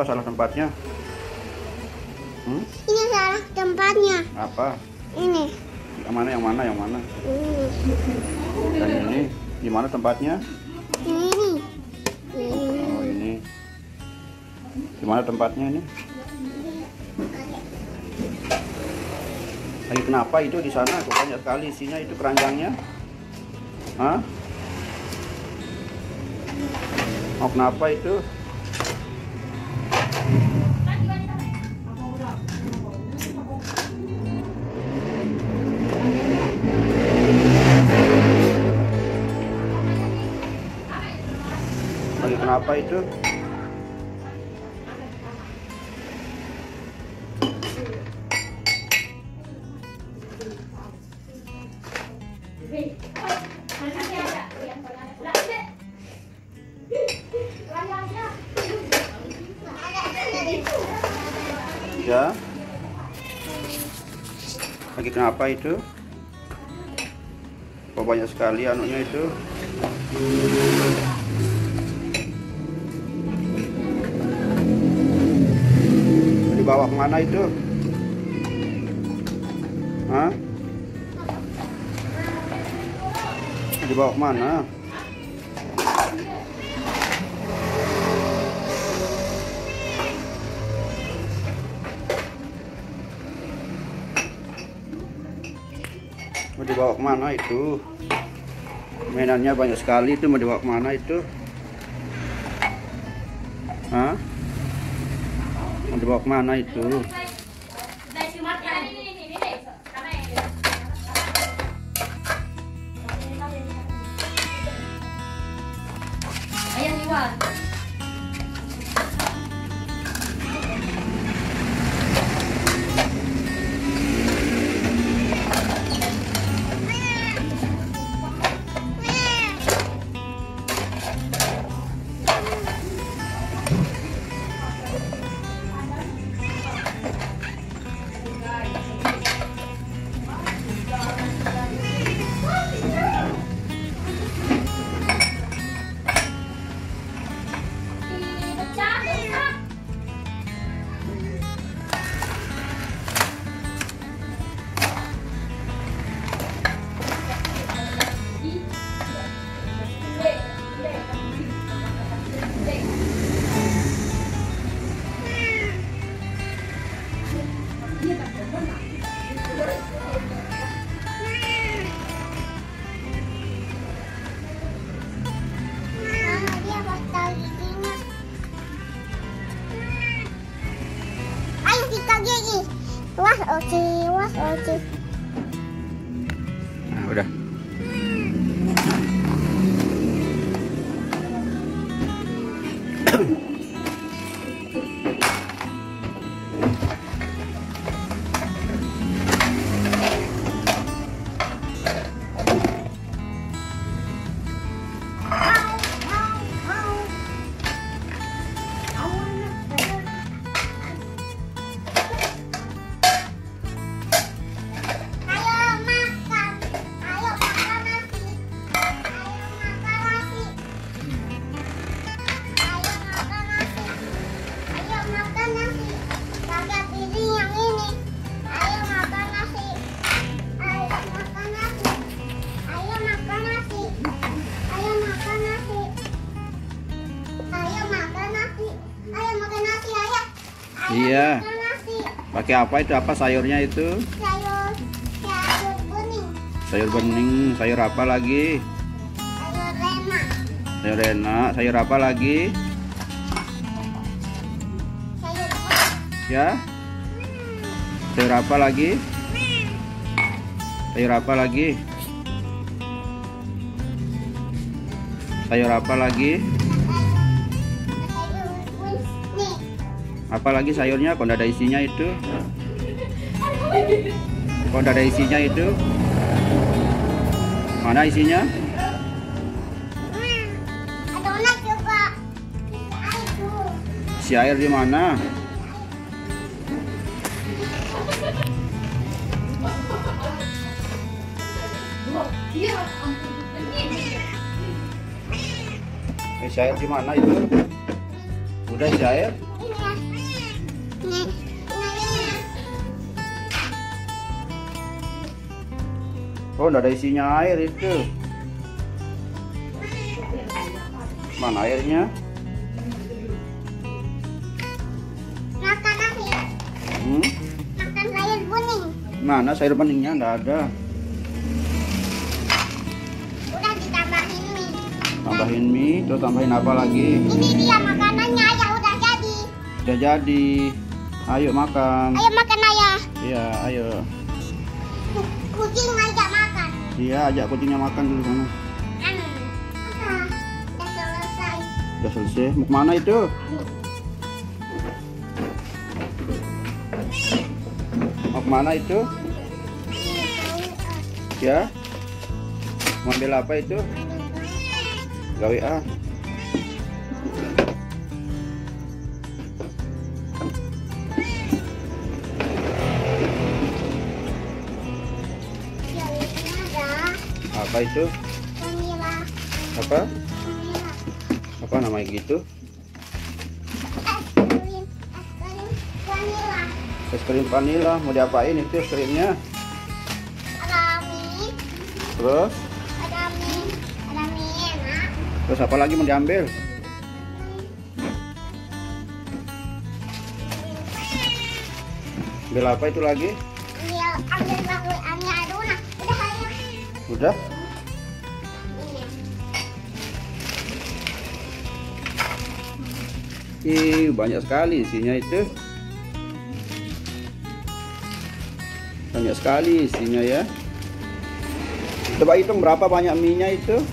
Apa salah tempatnya? Hmm? Ini salah tempatnya. Apa? Ini. Yang mana? Yang mana? Yang mana? Ini. Dan ini di mana tempatnya? Ini. Ini. Oh ini. Di mana tempatnya ini? Lagi kenapa itu di sana? Kok banyak sekali isinya itu keranjangnya? Hah? Mau kenapa itu? Kenapa itu? Ya. Lagi kenapa itu? Kok banyak sekali anunya itu? Bawah mana itu? Hah? Di bawah mana? Mau dibawa ke mana itu? Mainannya banyak sekali itu mau dibawa ke mana itu? Hah? มันจะบอกมาหน่อยตัว おじいはおじい。Iya. nasi. Pakai apa itu? Apa sayurnya itu? Sayur, sayur kuning. Sayur bening, sayur apa lagi? Sayur lemak. Sayur enak, sayur apa lagi? Sayur. Ya? Sayur apa lagi? Sayur apa lagi? Sayur apa lagi? Sayur Apa lagi sayurnya? Nggak ada isinya itu? Nggak ada isinya itu? Mana isinya? Aduh. Si air di mana? isi air di mana itu udah isi air oh enggak ada isinya air itu mana airnya Makan nasi. hmm? Makan sayur kuning. mana sayur beningnya enggak ada Udah ditambahin mie. tambahin mie terus tambahin apa lagi Ini dia makanannya ayah udah jadi. udah jadi ayo makan Ayo makan ayah. iya ayo Ku- Kucing makan. Iya ajak kucingnya makan dulu sana Anu. Apa? Udah selesai. udah selesai mau ke mana itu mau ke mana itu ya mau ambil apa itu gawe ah apa itu apa apa namanya gitu Es krim. Vanilla. vanila mau diapain itu es krimnya Ada mie. terus. Ada mie enak. terus apa lagi mau diambil ambil apa itu lagi Ambil ambil ambil aduna. Udah ayah. udah Ih, banyak sekali isinya itu. Banyak sekali isinya ya. Coba hitung berapa banyak minyak itu.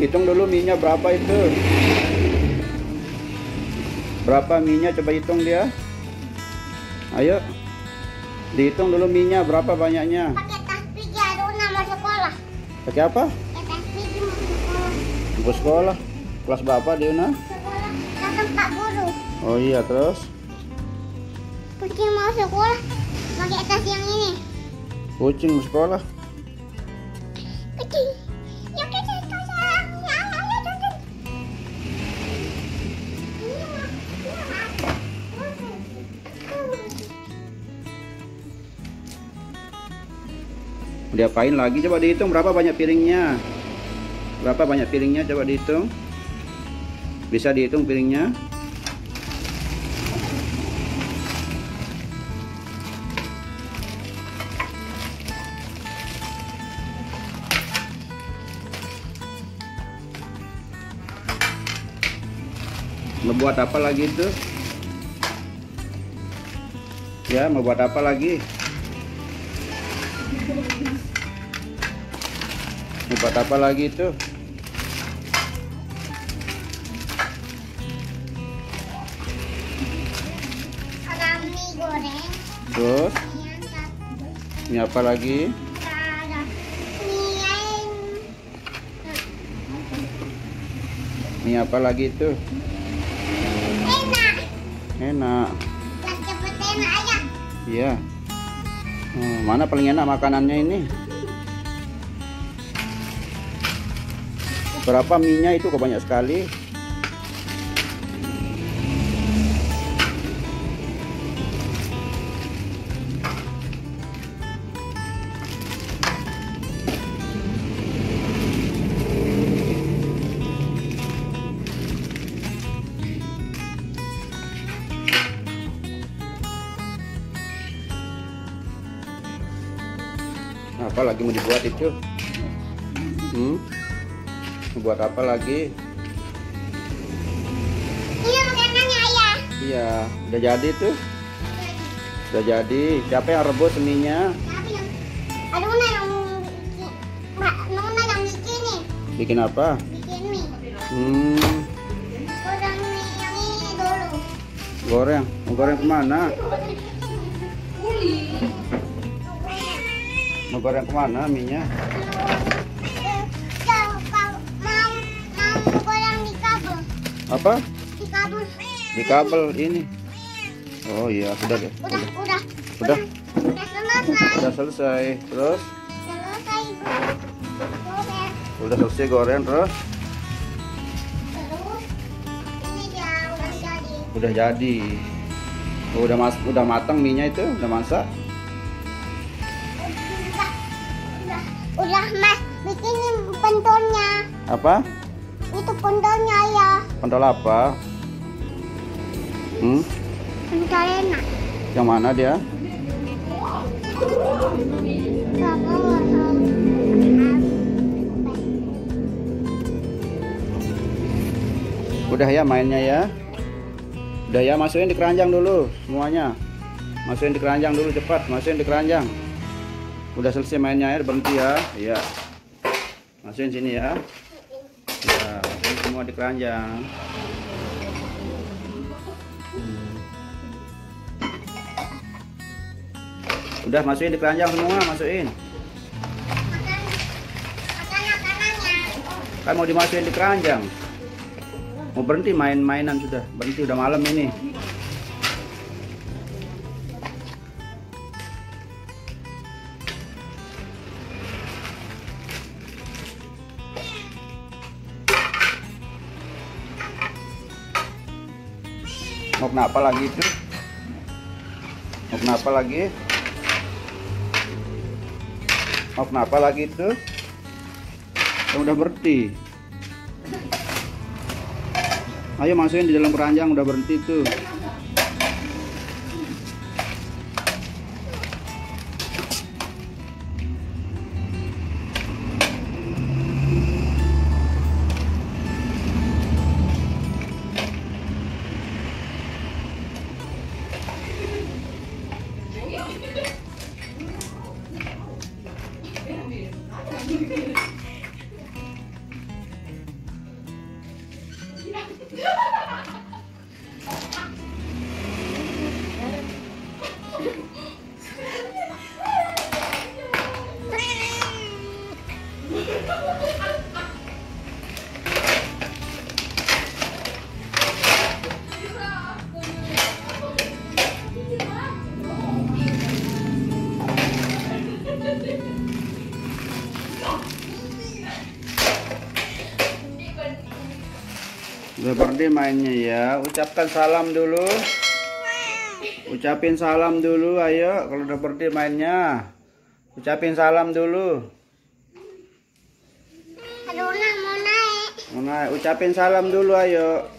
Hitung dulu minyak berapa itu. Berapa minyak coba hitung dia. Ayo. Dihitung dulu minyak berapa banyaknya. Pakai tas aduna mau sekolah. Pakai apa? Pakai tas pergi mau sekolah. Sekolah. Kelas berapa? Sekolah. Pak Guru. Oh iya, terus Kucing mau sekolah. Pakai tas yang ini. kucing mau sekolah. Kucing. Ya kucing. Ya ya kucing. Diapain lagi? Coba dihitung berapa banyak piringnya. Berapa banyak piringnya? Coba dihitung. Bisa dihitung piringnya? Mau buat apa lagi itu? Ya, mau buat apa lagi? Mau buat apa lagi itu? Terus, ini apa lagi? Ini apa lagi itu? enak. Enak. Enak ayah. Iya. Oh, mana paling enak makanannya ini? Berapa minyak itu kok banyak sekali? Lagi mau dibuat itu? Hmm? Buat apa lagi? Ini makanannya ayah. Iya, udah jadi tuh. Udah jadi. Siapa yang rebus seninya? Ada Nuna yang Mbak Nuna yang bikin nih. Bikin apa? Bikin mie. Hmm, Goreng mie yang ini dulu. goreng. Mau goreng ke mana? mau goreng ke mana minyak eh, apa? Di kabel. Di kabel ini? Oh iya sudah deh. Udah udah. udah. Udah. Selesai. Udah selesai. Terus? Selesai. Goreng udah selesai goreng terus? Terus ini dia udah jadi. Udah jadi. Oh, udah mas udah matang minyak itu? Udah masak? Udah, mas bikinin pentolnya. Apa? Itu pentolnya ya. Pentol apa? Hmm? Pentol enak. Yang mana dia? Udah ya mainnya ya. Udah ya masukin di keranjang dulu semuanya. Masukin di keranjang dulu cepat, masukin di keranjang. Udah selesai mainnya ya, berhenti ya. Iya. Masukin sini ya. Ya, masukin semua di keranjang. Hmm. Udah masukin di keranjang semua, masukin. Kan mau dimasukin di keranjang. Mau berhenti main-mainan sudah. Berhenti udah malam ini. Mau kenapa lagi itu? Mau kenapa lagi? Mau kenapa lagi itu? Yang udah berhenti. Ayo masukin di dalam keranjang udah berhenti tuh. Berhenti mainnya ya. Ucapkan salam dulu. Ucapin salam dulu ayo kalau udah berhenti mainnya. Ucapin salam dulu. Aduh, mau naik. Mana ucapin salam dulu ayo.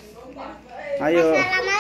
Ayo. Assalamualaikum.